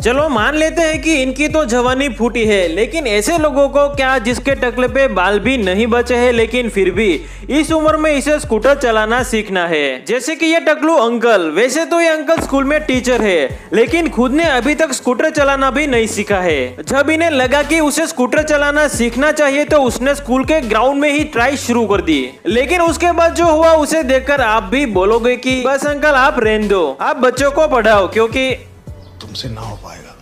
चलो मान लेते हैं कि इनकी तो जवानी फूटी है, लेकिन ऐसे लोगों को क्या जिसके टकले पे बाल भी नहीं बचे हैं, लेकिन फिर भी इस उम्र में इसे स्कूटर चलाना सीखना है। जैसे कि ये टकलू अंकल, वैसे तो ये अंकल स्कूल में टीचर है, लेकिन खुद ने अभी तक स्कूटर चलाना भी नहीं सीखा है। जब इन्हें लगा की उसे स्कूटर चलाना सीखना चाहिए तो उसने स्कूल के ग्राउंड में ही ट्राई शुरू कर दी। लेकिन उसके बाद जो हुआ, उसे देखकर आप भी बोलोगे की, बस अंकल, आप रहने दो। आप बच्चों को पढ़ाओ, क्योंकि तुमसे ना हो पाएगा।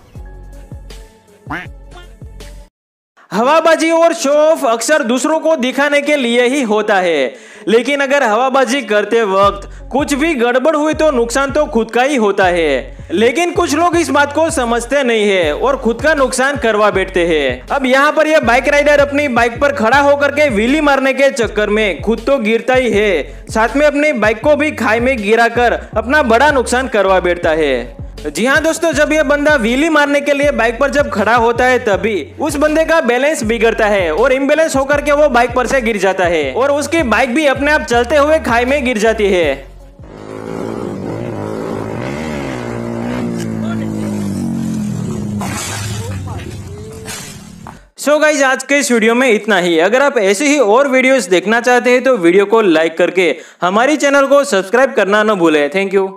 हवाबाजी और शो ऑफ़ अक्सर दूसरों को दिखाने के लिए ही होता है। लेकिन अगर हवाबाजी करते वक्त कुछ भी गड़बड़ हुई तो नुकसान तो खुद का ही होता है। लेकिन कुछ लोग इस बात को समझते नहीं है और खुद का नुकसान करवा बैठते हैं। अब यहाँ पर यह बाइक राइडर अपनी बाइक पर खड़ा होकर के व्हीली मारने के चक्कर में खुद तो गिरता ही है। साथ में अपनी बाइक को भी खाई में गिरा कर अपना बड़ा नुकसान करवा बैठता है। जी हाँ दोस्तों, जब ये बंदा व्हीली मारने के लिए बाइक पर जब खड़ा होता है तभी उस बंदे का बैलेंस बिगड़ता है और इम्बेलेंस होकर के वो बाइक पर से गिर जाता है और उसकी बाइक भी अपने आप चलते हुए खाई में गिर जाती है। सो so गाइज़ आज के इस वीडियो में इतना ही। अगर आप ऐसे ही और वीडियोस देखना चाहते हैं तो वीडियो को लाइक करके हमारी चैनल को सब्सक्राइब करना न भूलें। Thank you